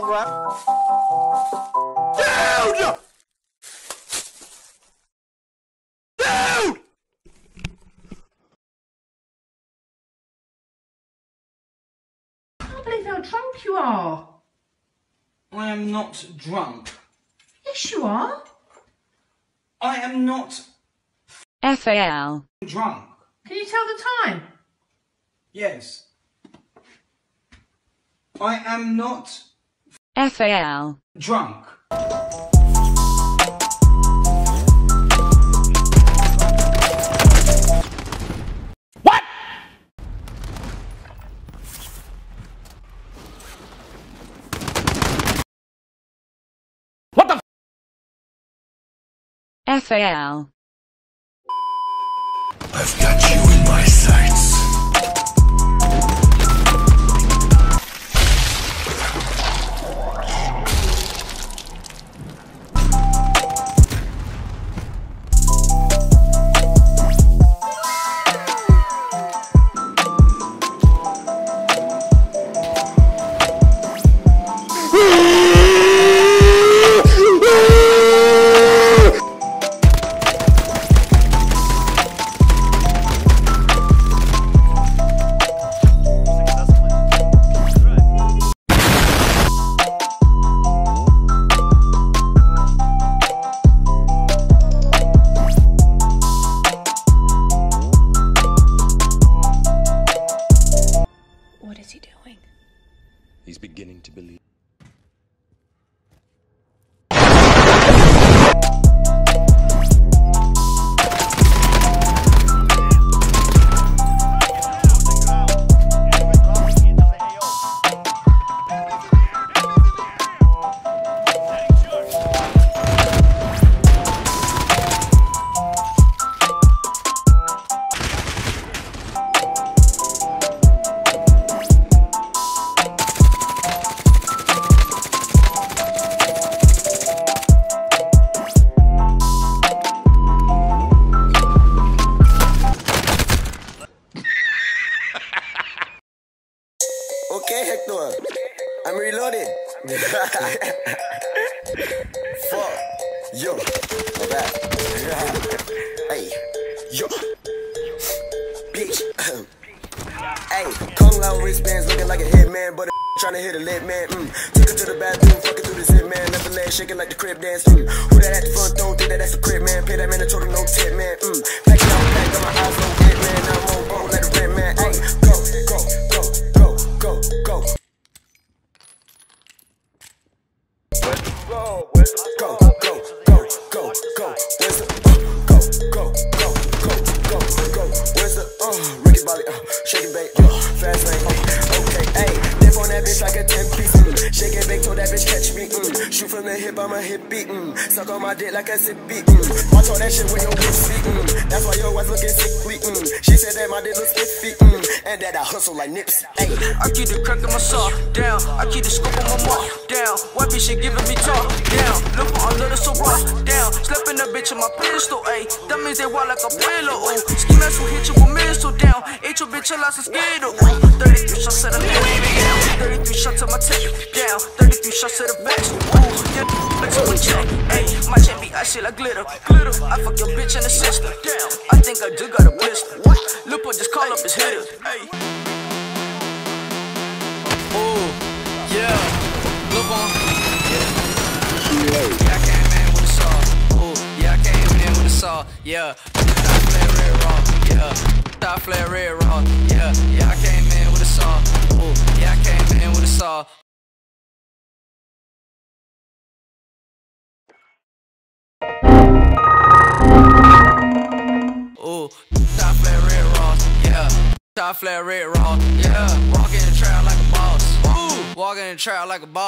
bother that. Dude! Dude! I can't believe how drunk you are. I am not drunk. Yes, you are. I am not FAL. drunk. Can you tell the time? Yes. I am not FAL. drunk. What? What the FAL. I've got you in my sights. He's beginning to believe. Okay, Hector. I'm reloaded. Fuck. Yo. My bad. hey. Yo. Bitch. hey. Kung Lao wristbands looking like a hitman, but a trying to hit a lit man. Mm. Took her to the bathroom, fucking through the zip man. Left the leg shaking like the crib dance. Mm. Who that at the front door? Think that that's a crib man. Pay that man a total no tip man. Mm. Pack it out, pack got my on hit man. Go, go, go, go, go, go. Where's the uh, go, go, go, go, go, go? Where's the uh Ricky Bobby uh shaking bait uh fast lane uh, okay hey dip on that bitch like a ten piece mm. shake and bake told that bitch catch me mm. shoot from the hip I'm a hip beat mm. suck on my dick like a zip beat mm. watch all that shit with your whip feet mm. that's why your wife looking sickly mm. she said that my dick looks iffy mm. and that I hustle like nips hey I keep the crack in my sock down. I keep the scope on my mark down. White bitch shit giving me talk down. Look of the so rock down. Slapping the bitch in my pistol, ayy. That means they wild like a pillow, ooh. Ski mask will hit you with missile down. Ate your bitch a lot of skittle, ooh. 33 shots at the head, down. 33 shots to my tape, down. 33 shots to the back, ooh. Yeah, bitch on my check, ayy. My chain be icy like glitter, glitter. I fuck your bitch in the system, down. I think I do got a blister. Lupo just call up his hitter, ayy. Yeah. I came in with a saw. Ooh, yeah, I came in with a saw. Yeah. Flare red raw. Yeah. Flare red raw. Yeah. Yeah, I came in with a saw. Ooh, yeah, I came in with a saw. Ooh, flare red raw. Yeah. Flare red raw. Yeah. Walk in the trap like a boss. Ooh, walk in the trap like a boss.